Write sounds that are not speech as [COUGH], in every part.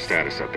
status update.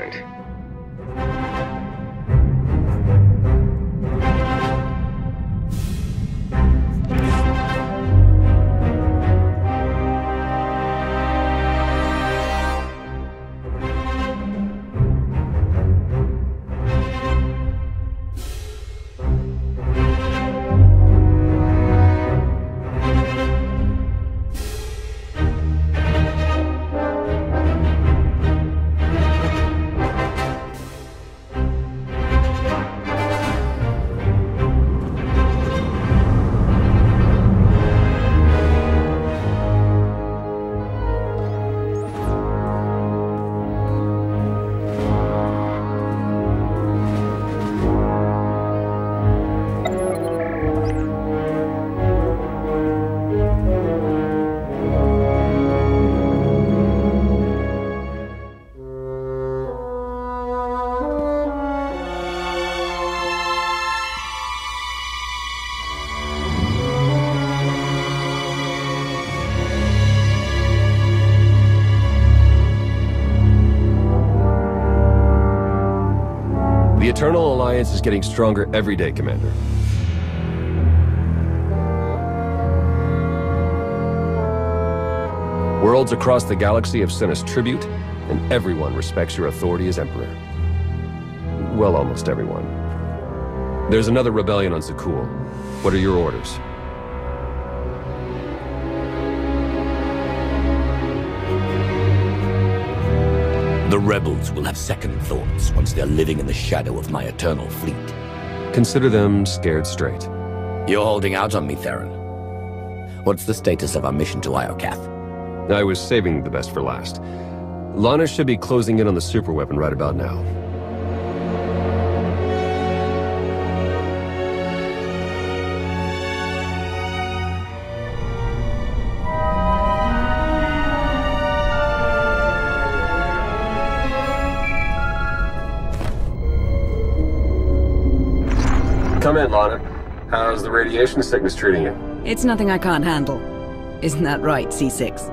Alliance is getting stronger every day, Commander. Worlds across the galaxy have sent us tribute, and everyone respects your authority as Emperor. Well, almost everyone. There's another rebellion on Zakuul. What are your orders? The rebels will have second thoughts once they're living in the shadow of my eternal fleet. Consider them scared straight. You're holding out on me, Theron. What's the status of our mission to Iokath? I was saving the best for last. Lana should be closing in on the superweapon right about now. Come in, Lana. How's the radiation sickness treating you? It's nothing I can't handle. Isn't that right, C6?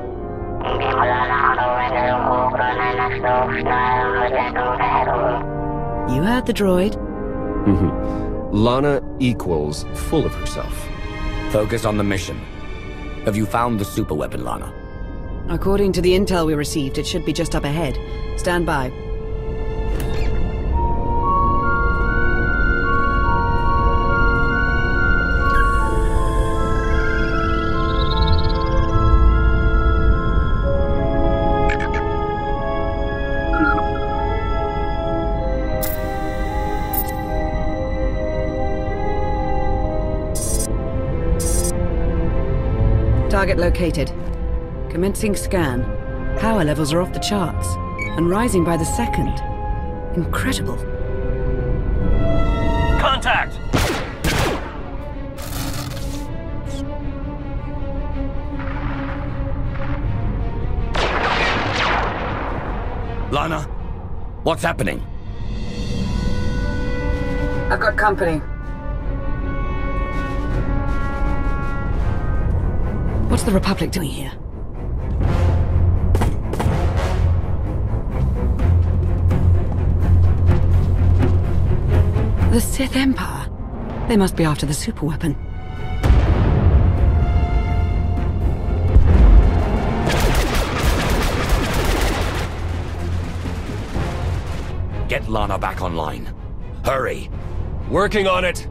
You heard the droid. Mm-hmm. Lana equals full of herself. Focus on the mission. Have you found the superweapon, Lana? According to the intel we received, it should be just up ahead. Stand by. Target located. Commencing scan. Power levels are off the charts, and rising by the second. Incredible. Contact! Lana, what's happening? I've got company. The Republic doing here? The Sith Empire? They must be after the superweapon. Get Lana back online. Hurry! Working on it!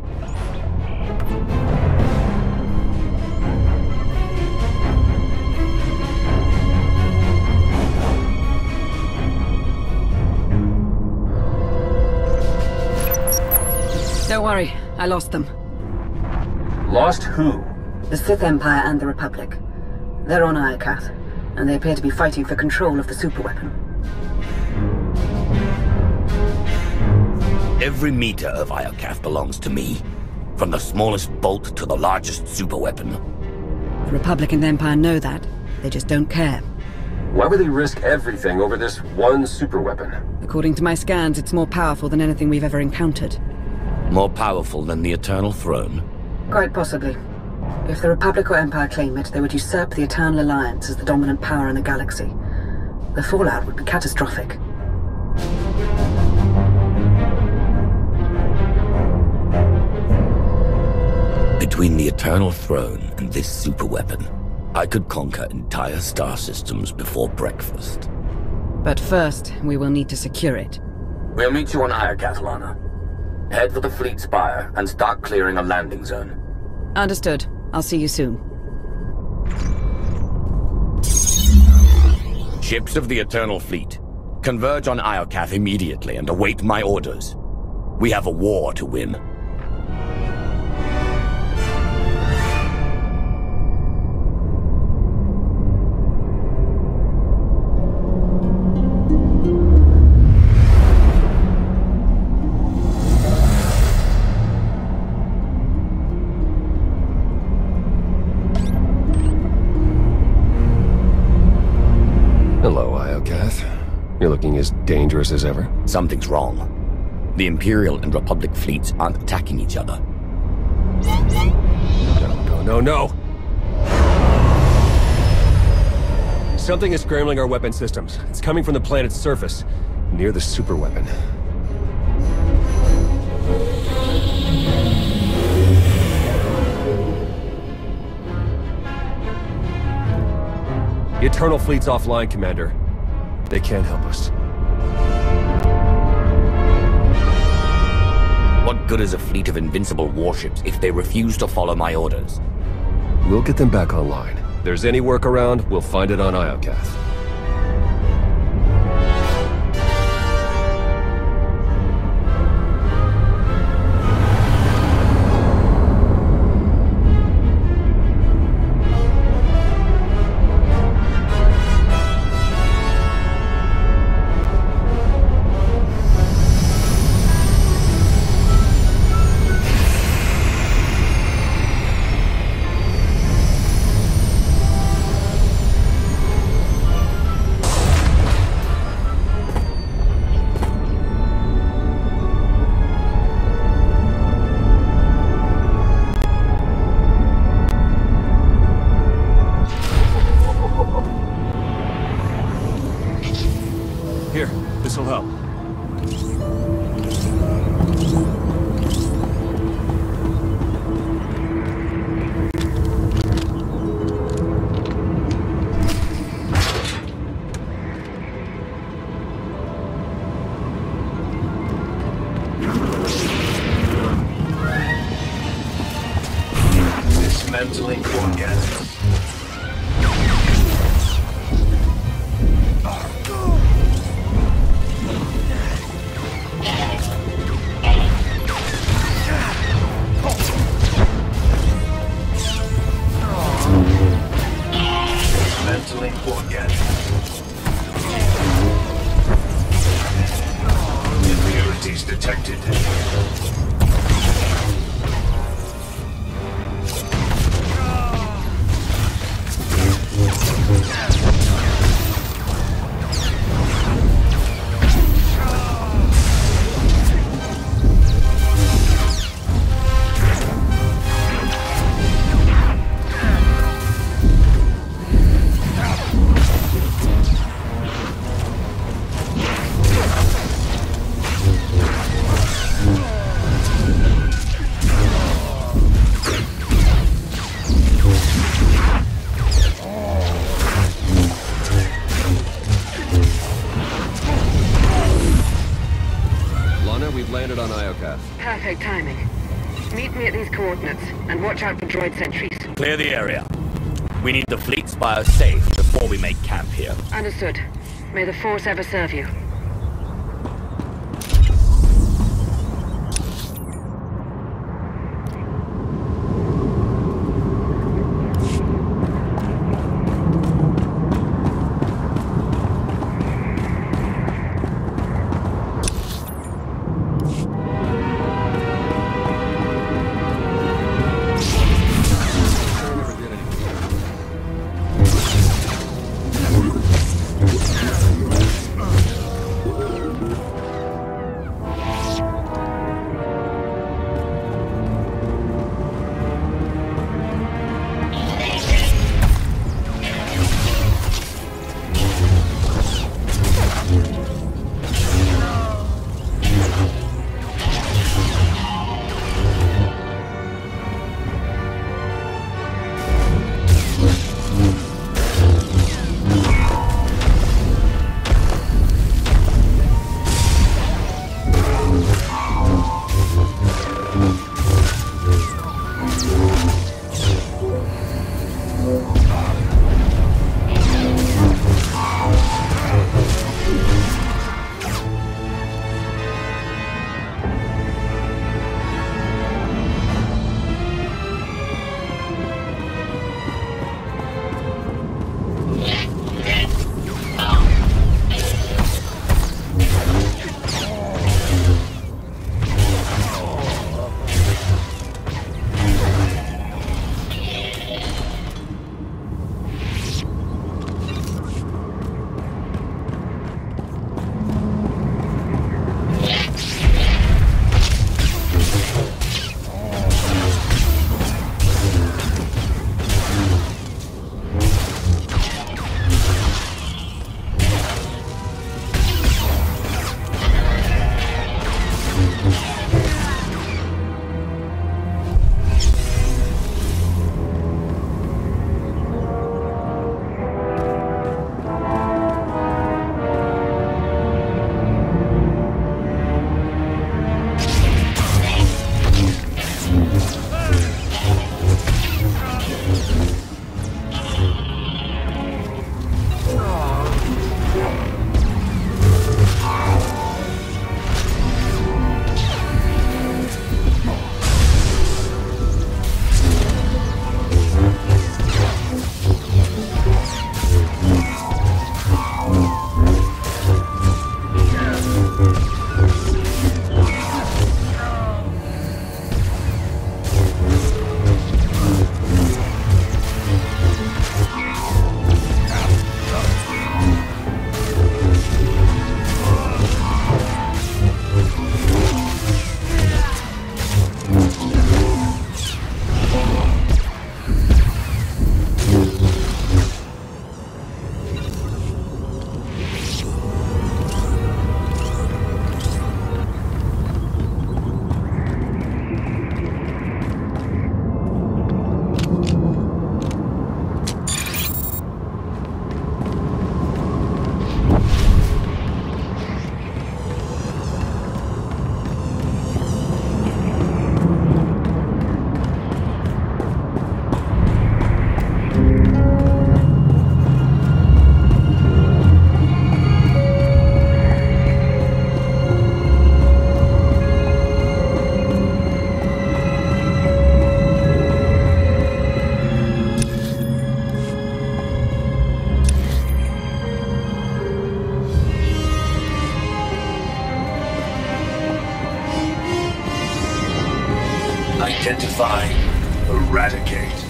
Worry, I lost them. Lost who? The Sith Empire and the Republic. They're on Iokath, and they appear to be fighting for control of the superweapon. Every meter of Iokath belongs to me. From the smallest bolt to the largest superweapon. The Republic and the Empire know that. They just don't care. Why would they risk everything over this one superweapon? According to my scans, it's more powerful than anything we've ever encountered. More powerful than the Eternal Throne? Quite possibly. If the Republic or Empire claim it, they would usurp the Eternal Alliance as the dominant power in the galaxy. The fallout would be catastrophic. Between the Eternal Throne and this superweapon, I could conquer entire star systems before breakfast. But first, we will need to secure it. We'll meet you on Aya Head for the fleet spire and start clearing a landing zone. Understood. I'll see you soon. Ships of the Eternal Fleet, converge on Iokath immediately and await my orders. We have a war to win. Dangerous as ever. Something's wrong. The Imperial and Republic fleets aren't attacking each other. No, no, no, no! Something is scrambling our weapon systems. It's coming from the planet's surface, near the superweapon. The Eternal Fleet's offline, Commander. They can't help us. What good is a fleet of invincible warships if they refuse to follow my orders? We'll get them back online. If there's any workaround, we'll find it on Iokath. Here, this'll help. Watch out for droid sentries. Clear the area. We need the fleet's spire safe before we make camp here. Understood. May the Force ever serve you. Eradicate.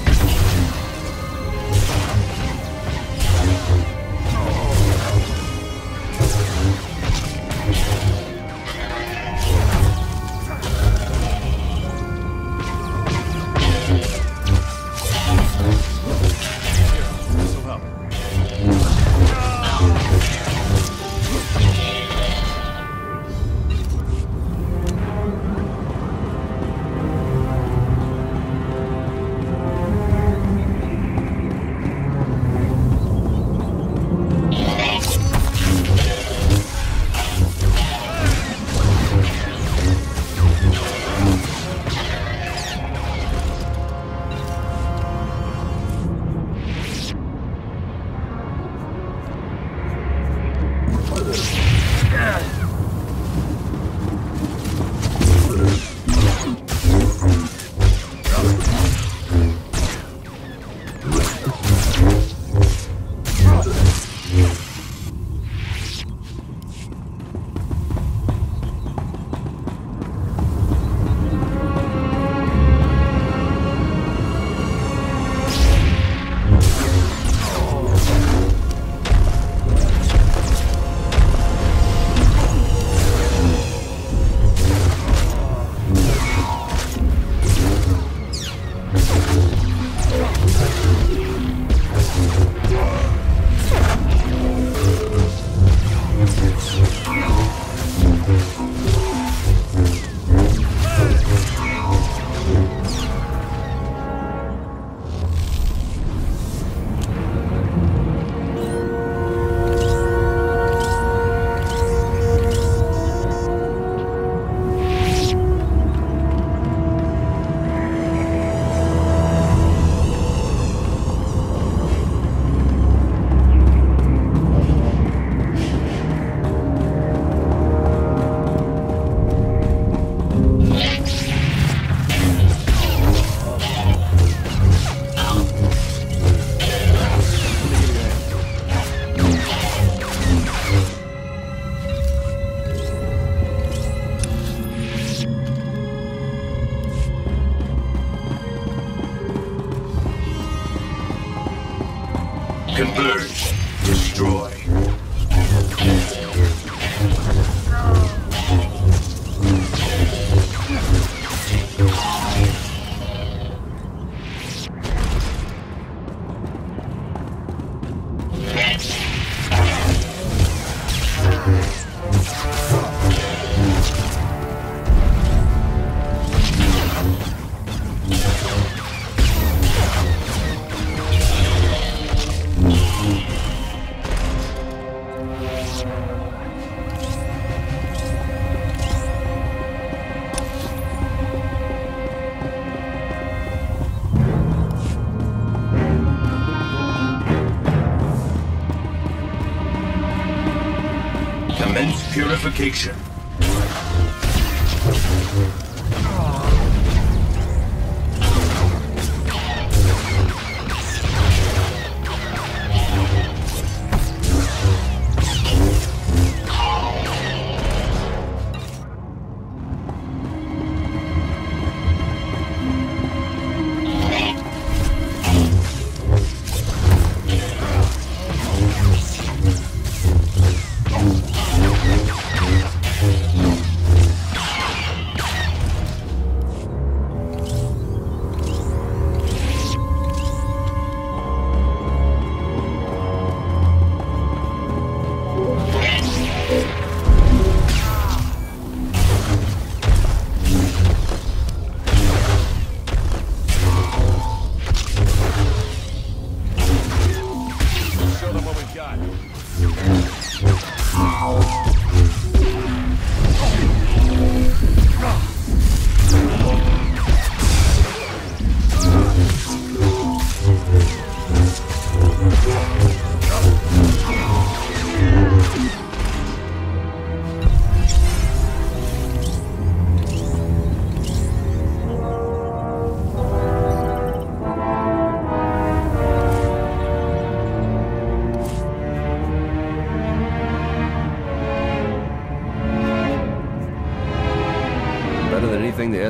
Purification.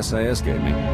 SIS gave me.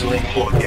Dismantling organs.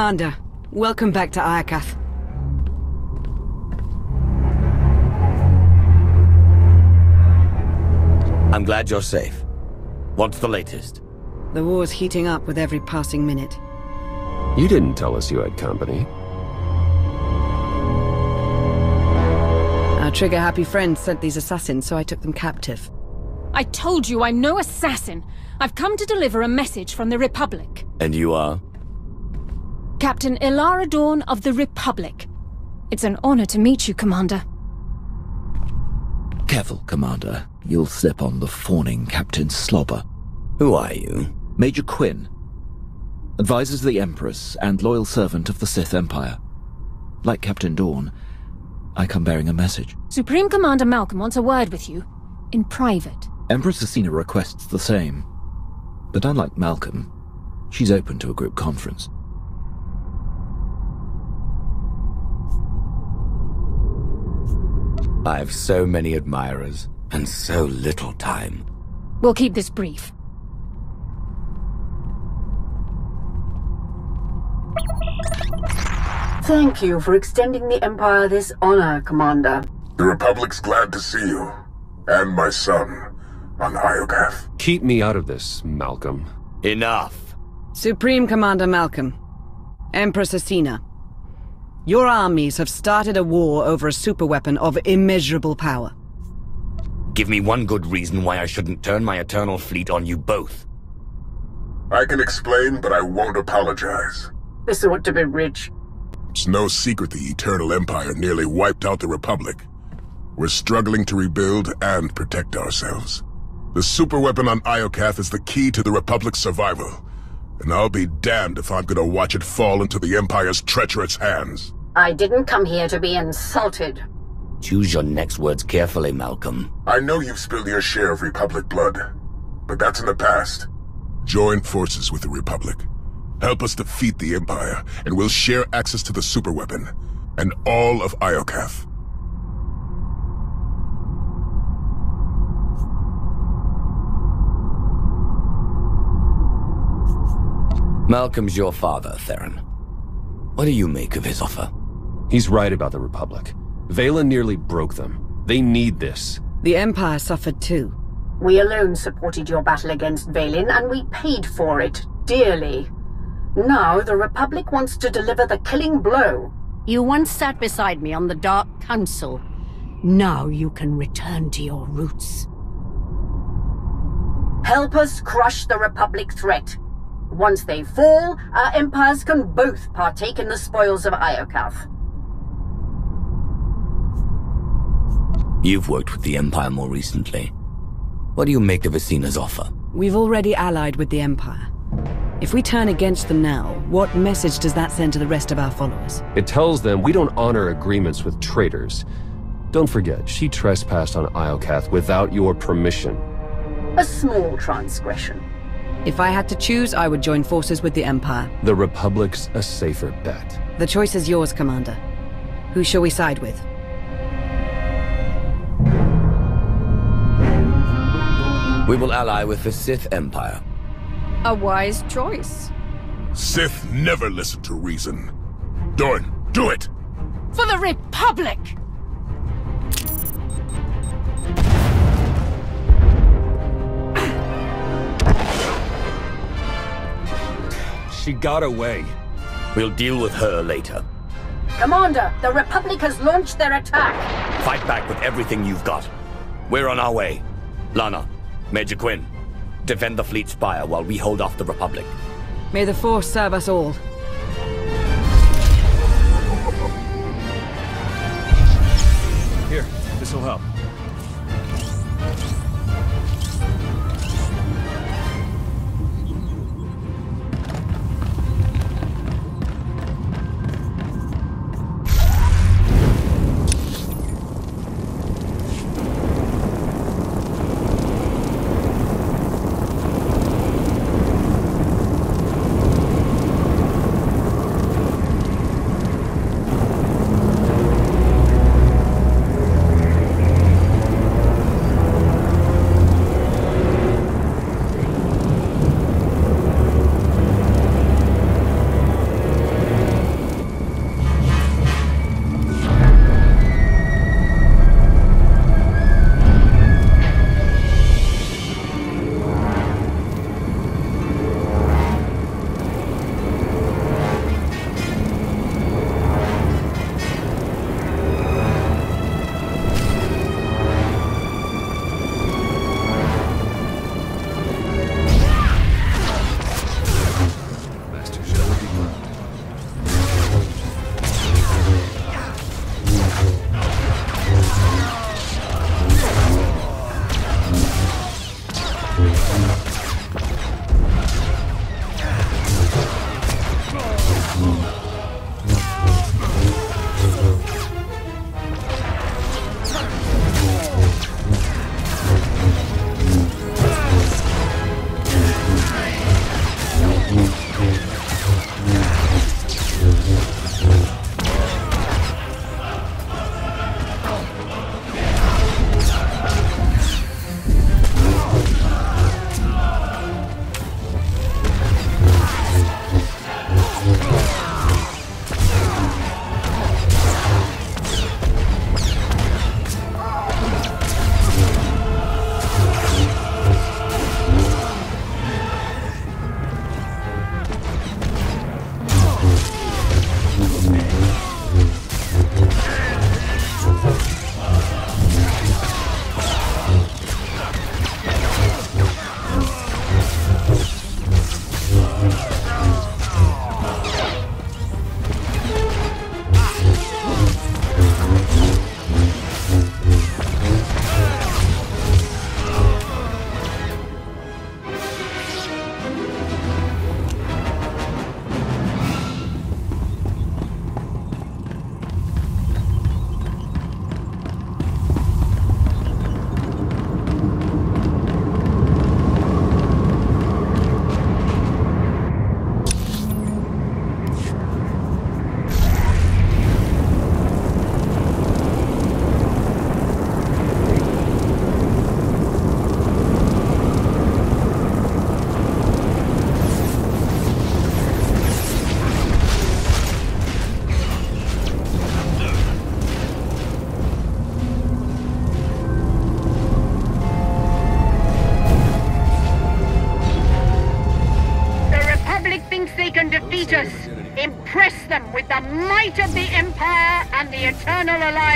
Commander, welcome back to Iokath. I'm glad you're safe. What's the latest? The war's heating up with every passing minute. You didn't tell us you had company. Our trigger-happy friends sent these assassins, so I took them captive. I told you I'm no assassin. I've come to deliver a message from the Republic. And you are? Captain Elara Dorne of the Republic. It's an honor to meet you, Commander. Careful, Commander. You'll slip on the fawning Captain Slobber. Who are you? Major Quinn. Advisor to the Empress and loyal servant of the Sith Empire. Like Captain Dorne, I come bearing a message. Supreme Commander Malcom wants a word with you. In private. Empress Acina requests the same. But unlike Malcom, she's open to a group conference. I've so many admirers, and so little time. We'll keep this brief. Thank you for extending the Empire this honor, Commander. The Republic's glad to see you. And my son, on Iokath. Keep me out of this, Malcom. Enough. Supreme Commander Malcom. Empress Acina. Your armies have started a war over a superweapon of immeasurable power. Give me one good reason why I shouldn't turn my Eternal Fleet on you both. I can explain, but I won't apologize. This ought to be rich. It's no secret the Eternal Empire nearly wiped out the Republic. We're struggling to rebuild and protect ourselves. The superweapon on Iokath is the key to the Republic's survival. And I'll be damned if I'm gonna watch it fall into the Empire's treacherous hands. I didn't come here to be insulted. Choose your next words carefully, Malcom. I know you've spilled your share of Republic blood, but that's in the past. Join forces with the Republic. Help us defeat the Empire, and we'll share access to the superweapon, and all of Iokath. Malcom's your father, Theron. What do you make of his offer? He's right about the Republic. Vaylin nearly broke them. They need this. The Empire suffered too. We alone supported your battle against Vaylin, and we paid for it dearly. Now the Republic wants to deliver the killing blow. You once sat beside me on the Dark Council. Now you can return to your roots. Help us crush the Republic threat. Once they fall, our empires can both partake in the spoils of Iokath. You've worked with the Empire more recently. What do you make of Acina's offer? We've already allied with the Empire. If we turn against them now, what message does that send to the rest of our followers? It tells them we don't honor agreements with traitors. Don't forget, she trespassed on Iokath without your permission. A small transgression. If I had to choose, I would join forces with the Empire. The Republic's a safer bet. The choice is yours, Commander. Who shall we side with? We will ally with the Sith Empire. A wise choice. Sith never listen to reason. Dorne, do it! For the Republic! She got away. We'll deal with her later. Commander, the Republic has launched their attack. Fight back with everything you've got. We're on our way. Lana, Major Quinn, defend the fleet spire while we hold off the Republic. May the Force serve us all. Here, this'll help. And the Eternal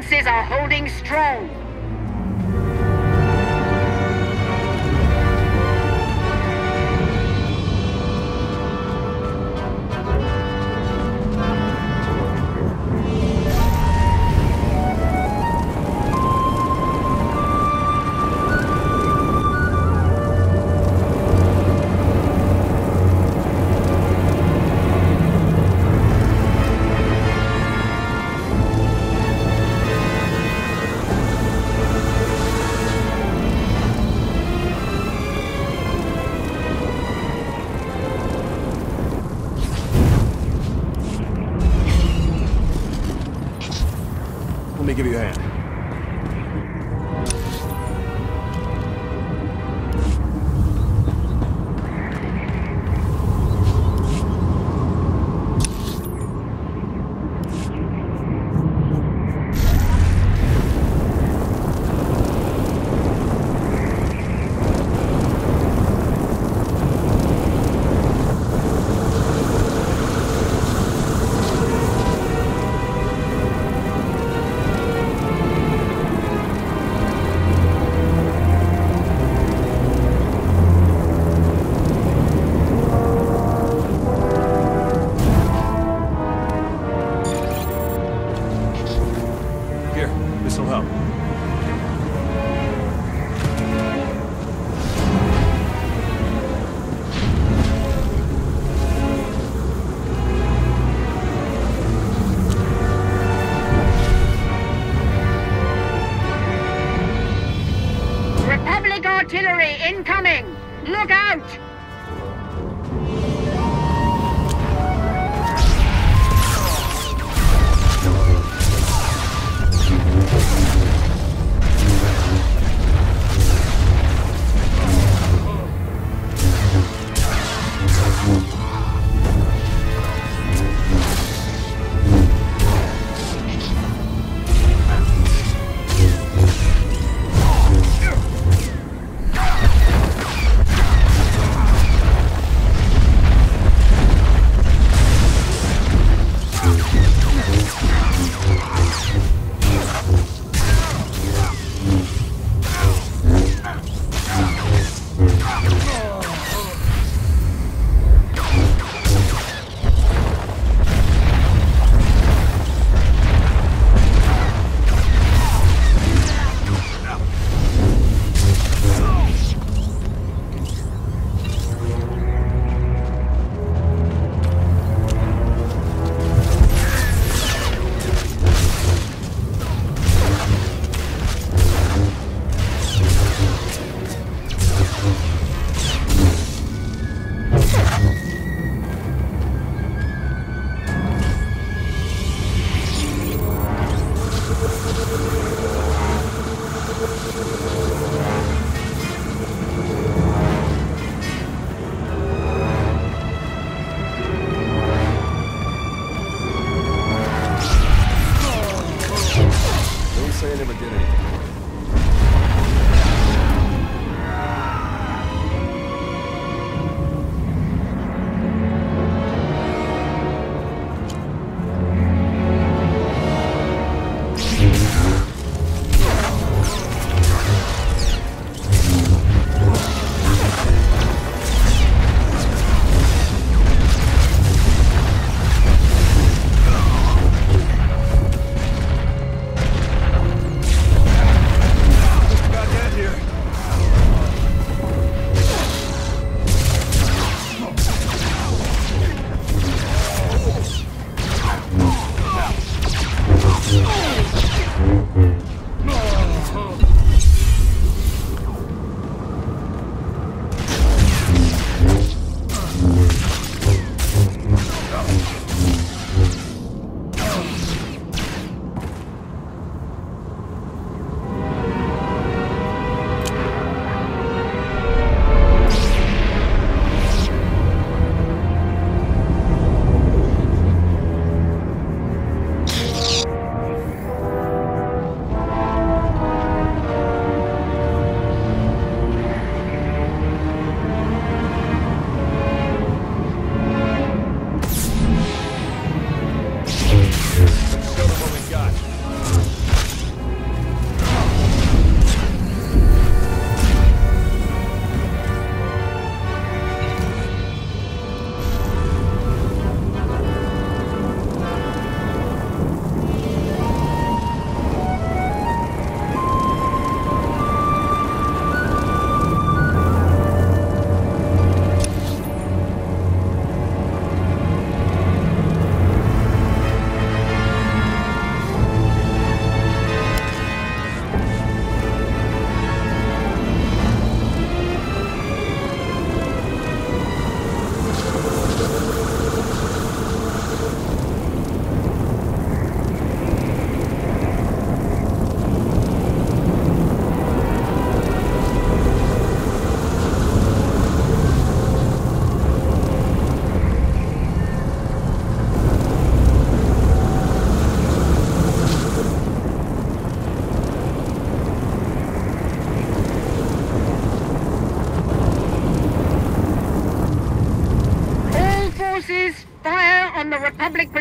defenses are holding strong.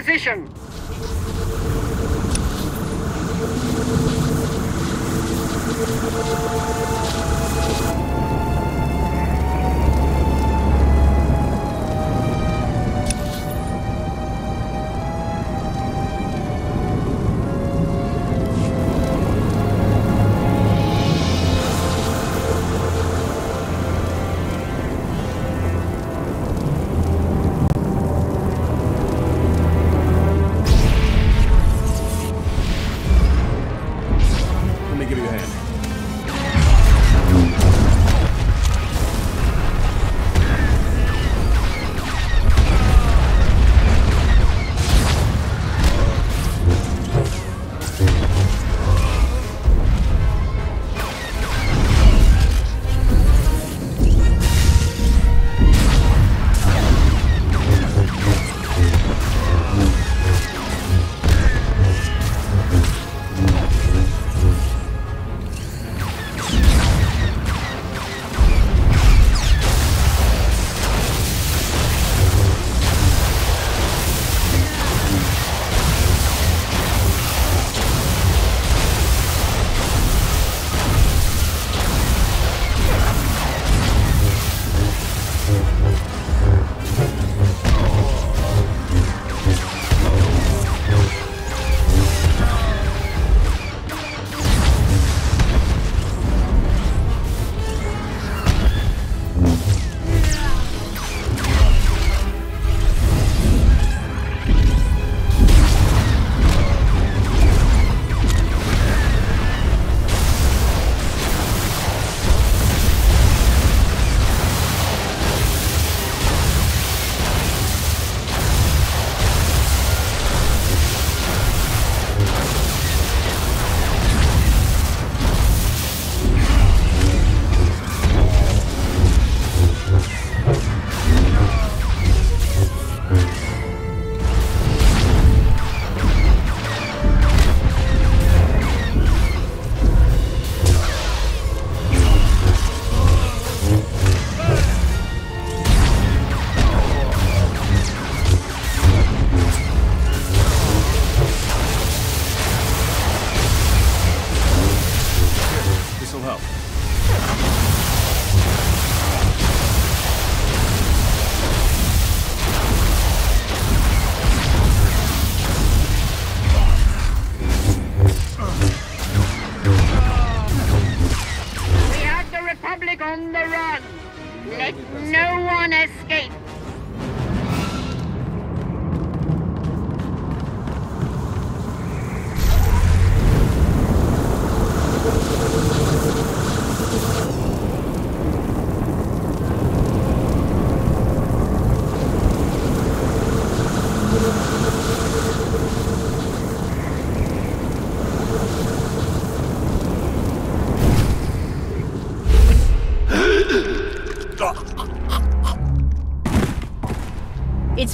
Position.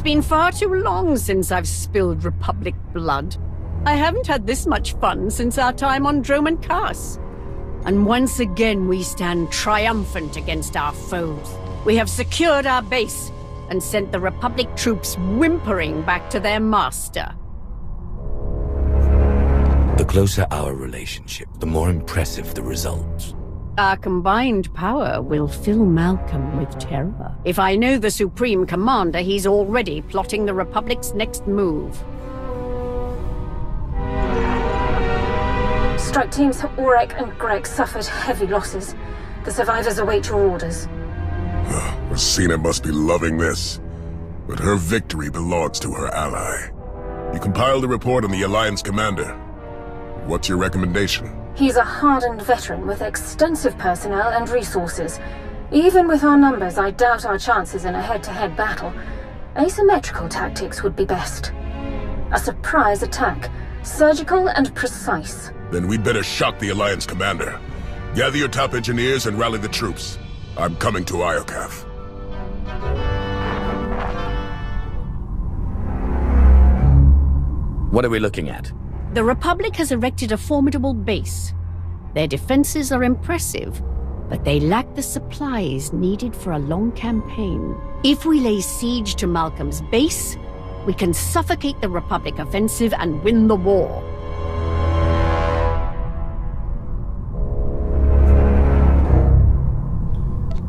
Been far too long since I've spilled Republic blood. I haven't had this much fun since our time on Dromund Kaas. And once again we stand triumphant against our foes. We have secured our base and sent the Republic troops whimpering back to their master. The closer our relationship, the more impressive the results. Our combined power will fill Malcom with terror. If I know the Supreme Commander, he's already plotting the Republic's next move. Strike teams Aurek and Cresh suffered heavy losses. The survivors await your orders. [SIGHS] Rosina must be loving this. But her victory belongs to her ally. You compiled a report on the Alliance commander. What's your recommendation? He's a hardened veteran with extensive personnel and resources. Even with our numbers, I doubt our chances in a head-to-head battle. Asymmetrical tactics would be best. A surprise attack, surgical and precise. Then we'd better shock the Alliance commander. Gather your top engineers and rally the troops. I'm coming to Iokath. What are we looking at? The Republic has erected a formidable base. Their defenses are impressive, but they lack the supplies needed for a long campaign. If we lay siege to Malcom's base, we can suffocate the Republic offensive and win the war.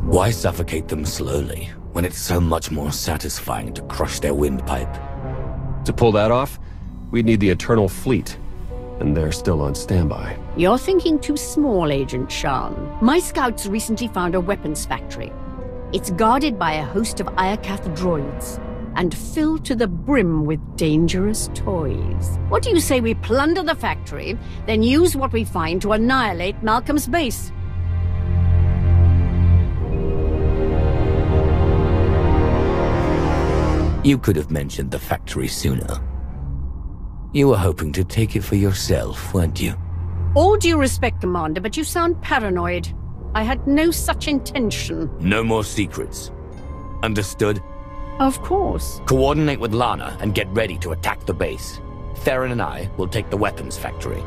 Why suffocate them slowly, when it's so much more satisfying to crush their windpipe? To pull that off, we'd need the Eternal Fleet, and they're still on standby. You're thinking too small, Agent Shan. My scouts recently found a weapons factory. It's guarded by a host of Iokath droids, and filled to the brim with dangerous toys. What do you say we plunder the factory, then use what we find to annihilate Malcom's base? You could have mentioned the factory sooner. You were hoping to take it for yourself, weren't you? All due respect, Commander, but you sound paranoid. I had no such intention. No more secrets. Understood? Of course. Coordinate with Lana and get ready to attack the base. Theron and I will take the weapons factory.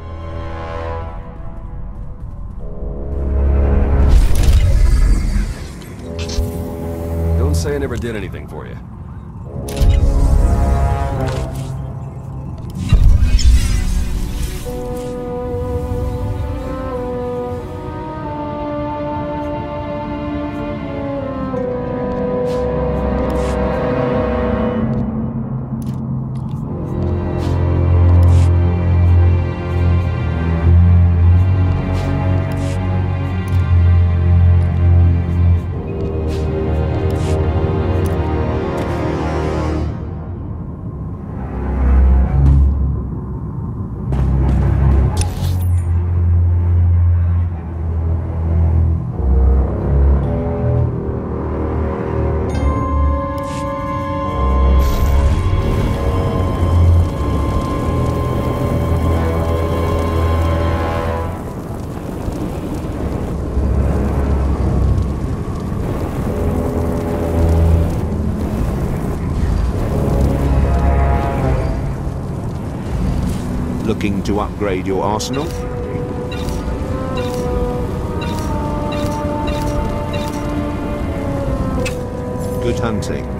Don't say I never did anything for you. Looking to upgrade your arsenal? Good hunting.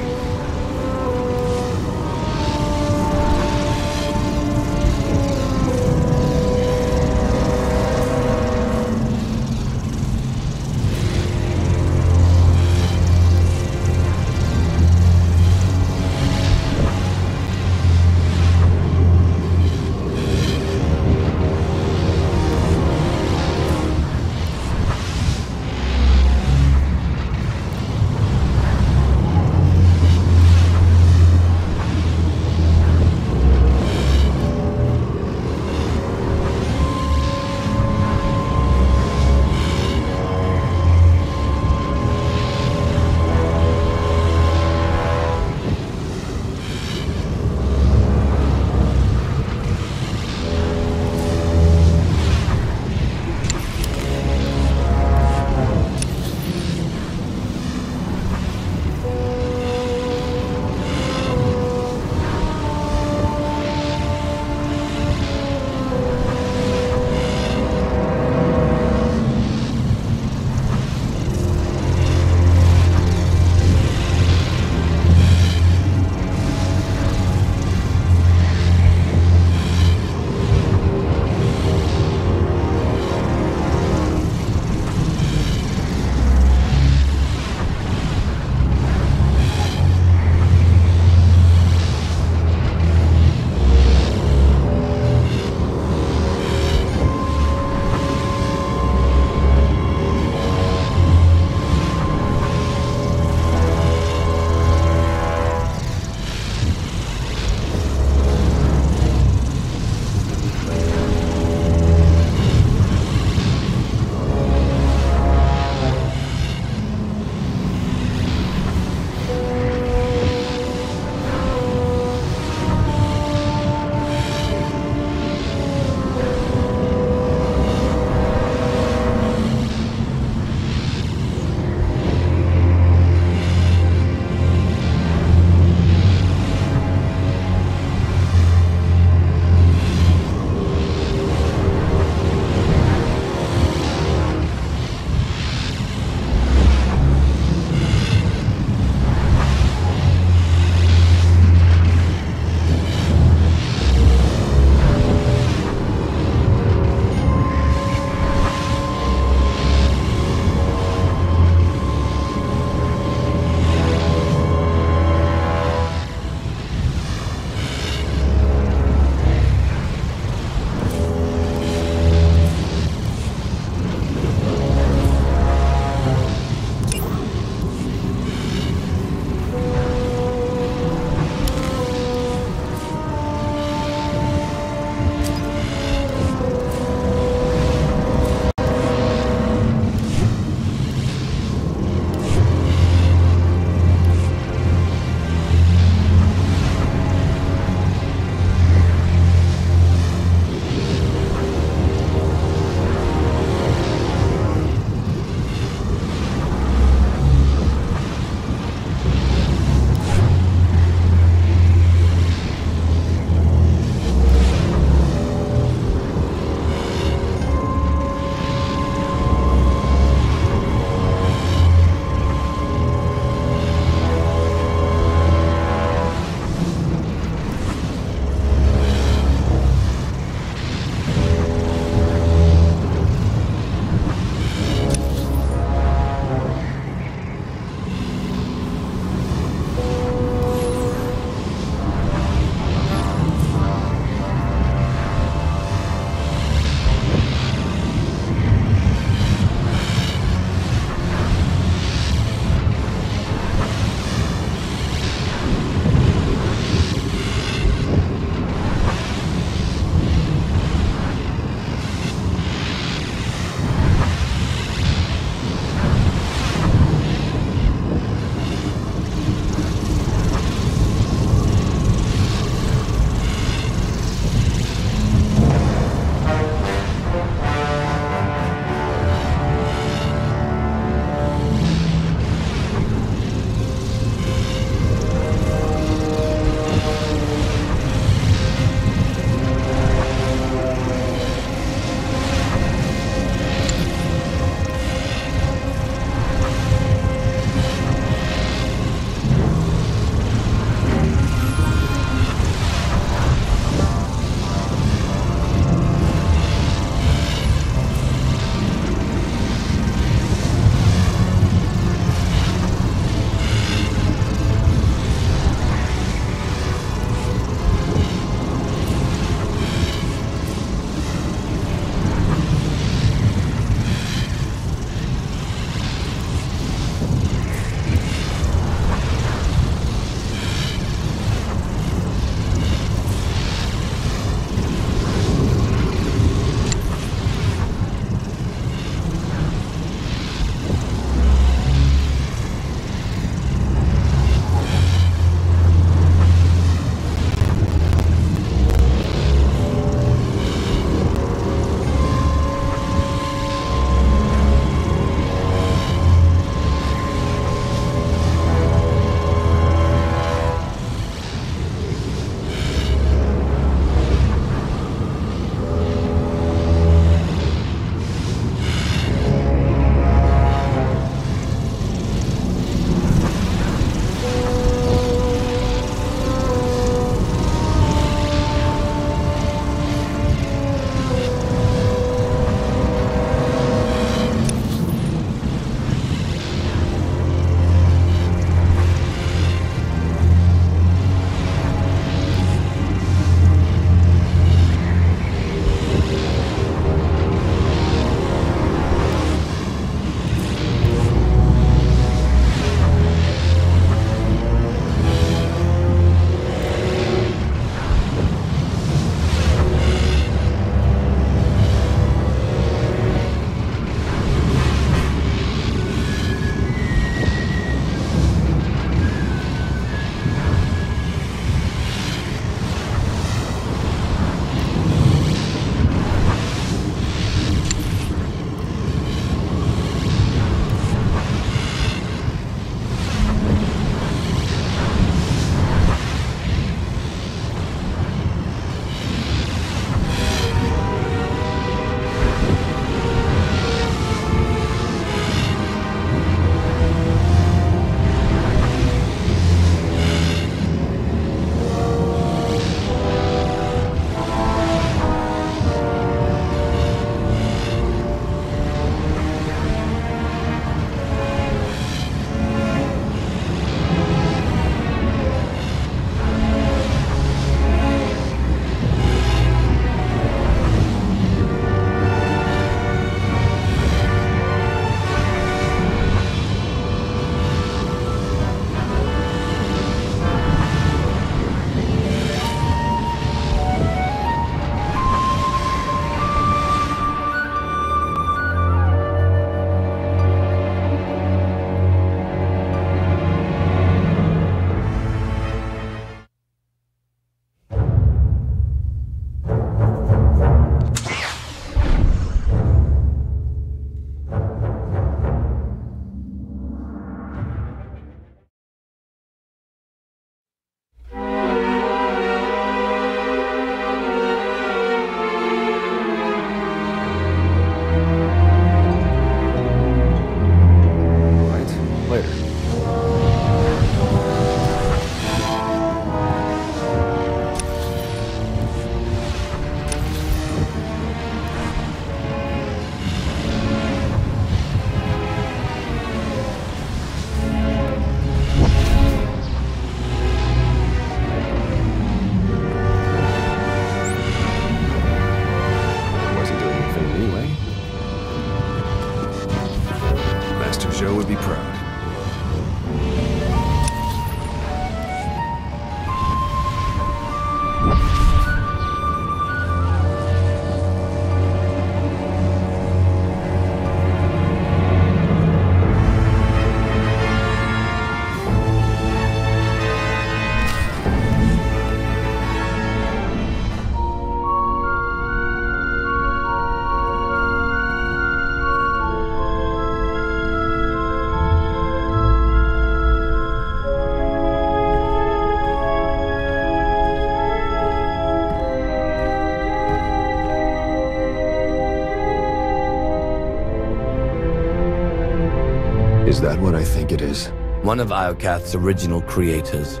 Is that what I think it is? One of Iokath's original creators.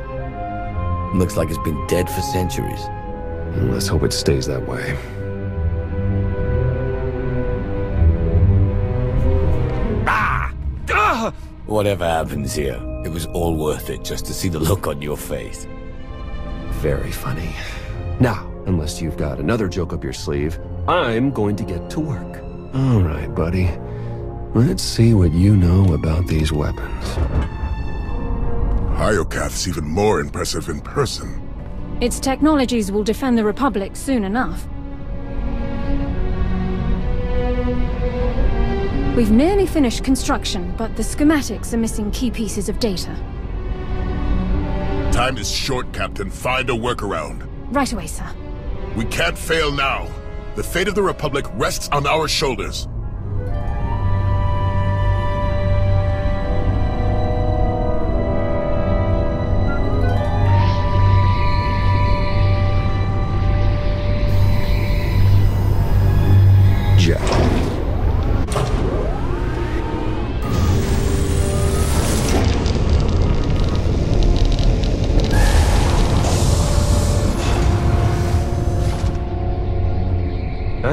Looks like it's been dead for centuries. Let's hope it stays that way. Ah! ah! Whatever happens here, it was all worth it just to see the look on your face. Very funny. Now, unless you've got another joke up your sleeve, I'm going to get to work. All right, buddy. Let's see what you know about these weapons. Iokath's even more impressive in person. Its technologies will defend the Republic soon enough. We've nearly finished construction, but the schematics are missing key pieces of data. Time is short, Captain. Find a workaround. Right away, sir. We can't fail now. The fate of the Republic rests on our shoulders.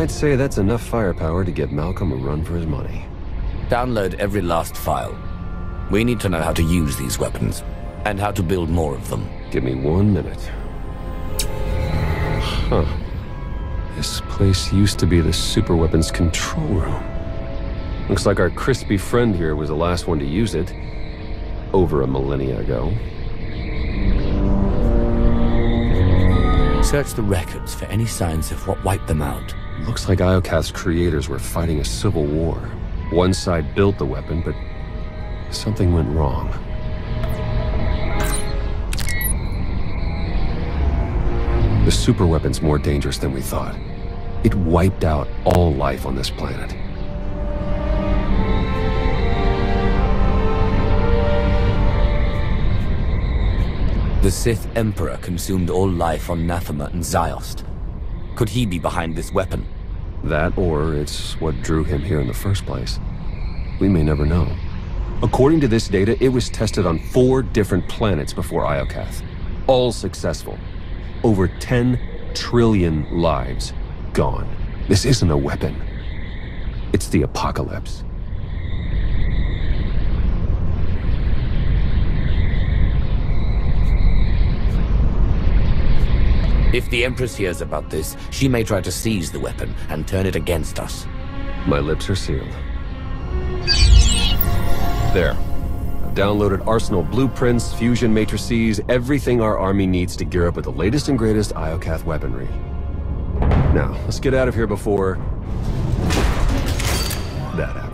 I'd say that's enough firepower to get Malcom a run for his money. Download every last file. We need to know how to use these weapons, and how to build more of them. Give me one minute. Huh. This place used to be the superweapons control room. Looks like our crispy friend here was the last one to use it. Over a millennia ago. Search the records for any signs of what wiped them out. Looks like Iokath's creators were fighting a civil war. One side built the weapon, but something went wrong. The superweapon's more dangerous than we thought. It wiped out all life on this planet. The Sith Emperor consumed all life on Nathema and Ziost. Could he be behind this weapon? That, or it's what drew him here in the first place. We may never know. According to this data, it was tested on four different planets before Iokath. All successful. Over 10 trillion lives gone. This isn't a weapon. It's the apocalypse. If the Empress hears about this, she may try to seize the weapon and turn it against us. My lips are sealed. There. I've downloaded Arsenal blueprints, fusion matrices, everything our army needs to gear up with the latest and greatest Iokath weaponry. Now, let's get out of here before... that happens.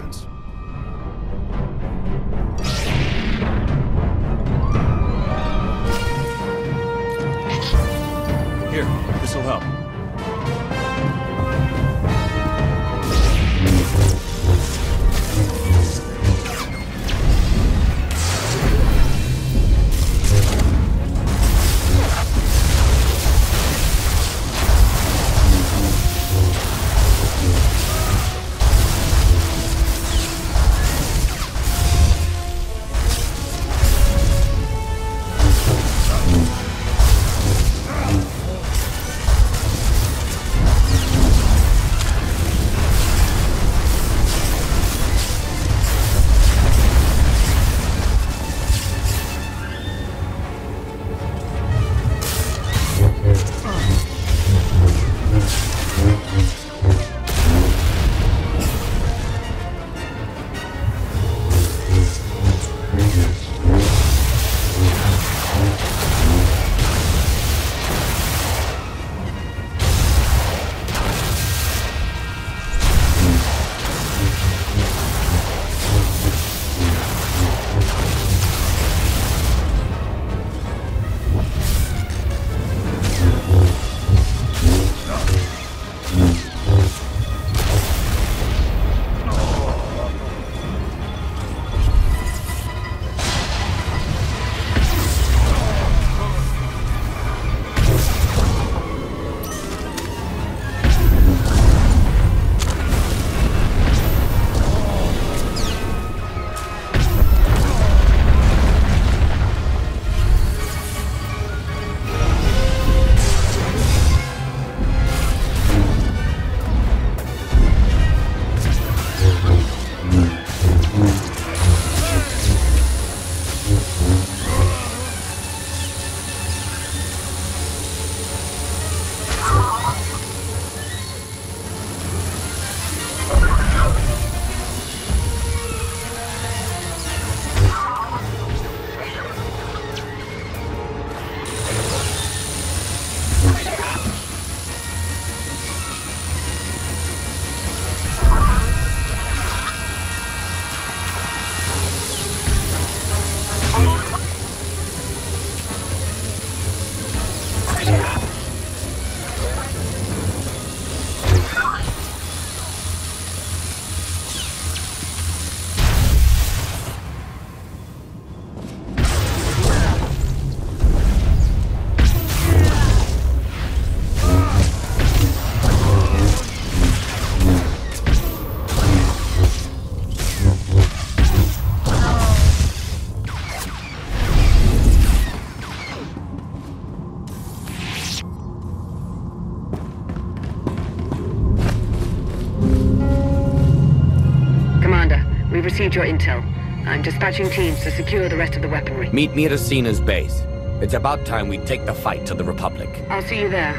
Received your intel. I'm dispatching teams to secure the rest of the weaponry. Meet me at Acina's base. It's about time we take the fight to the Republic. I'll see you there.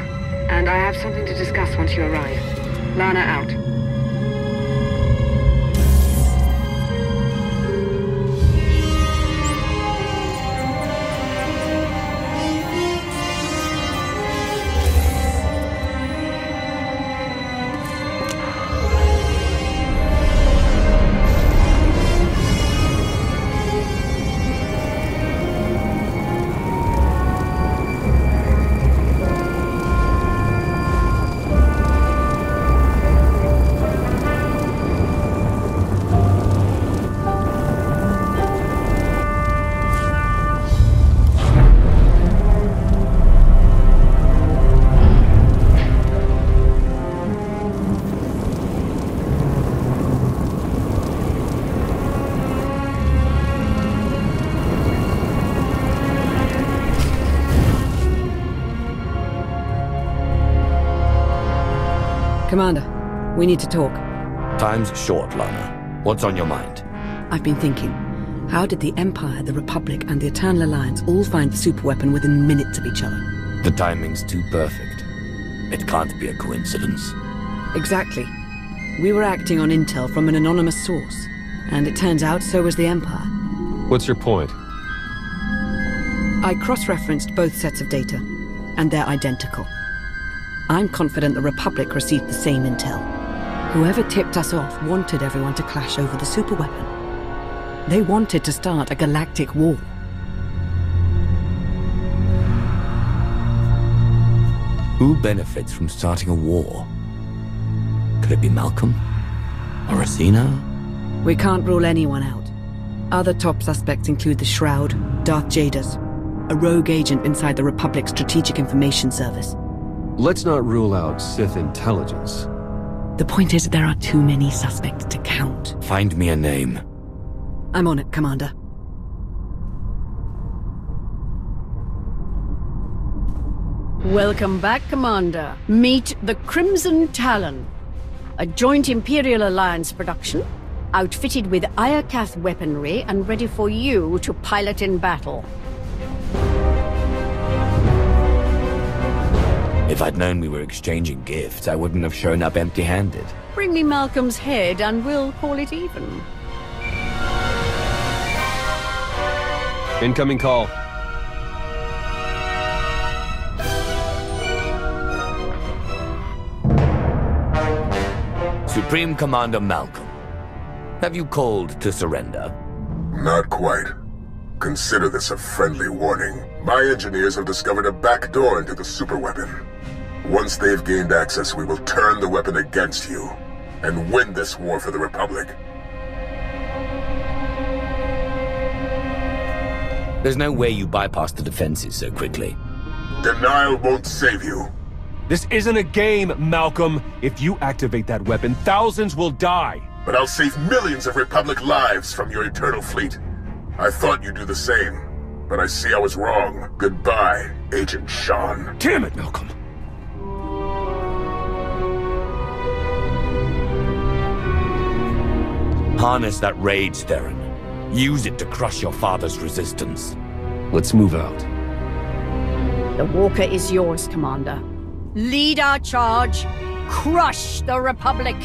And I have something to discuss once you arrive. Lana out. Commander, we need to talk. Time's short, Lana. What's on your mind? I've been thinking. How did the Empire, the Republic, and the Eternal Alliance all find the superweapon within minutes of each other? The timing's too perfect. It can't be a coincidence. Exactly. We were acting on intel from an anonymous source. And it turns out so was the Empire. What's your point? I cross-referenced both sets of data, and they're identical. I'm confident the Republic received the same intel. Whoever tipped us off wanted everyone to clash over the superweapon. They wanted to start a galactic war. Who benefits from starting a war? Could it be Malcom? Or Acina? We can't rule anyone out. Other top suspects include the Shroud, Darth Jadus, a rogue agent inside the Republic's Strategic Information Service. Let's not rule out Sith intelligence. The point is, there are too many suspects to count. Find me a name. I'm on it, Commander. Welcome back, Commander. Meet the Crimson Talon, a joint Imperial Alliance production, outfitted with Iokath weaponry and ready for you to pilot in battle. If I'd known we were exchanging gifts, I wouldn't have shown up empty-handed. Bring me Malcom's head and we'll call it even. Incoming call. Supreme Commander Malcom, have you called to surrender? Not quite. Consider this a friendly warning. My engineers have discovered a back door into the superweapon. Once they've gained access, we will turn the weapon against you and win this war for the Republic. There's no way you bypass the defenses so quickly. Denial won't save you. This isn't a game, Malcom. If you activate that weapon, thousands will die. But I'll save millions of Republic lives from your Eternal Fleet. I thought you'd do the same, but I see I was wrong. Goodbye, Agent Shan. Damn it, Malcom. Harness that rage, Theron. Use it to crush your father's resistance. Let's move out. The Walker is yours, Commander. Lead our charge. Crush the Republic.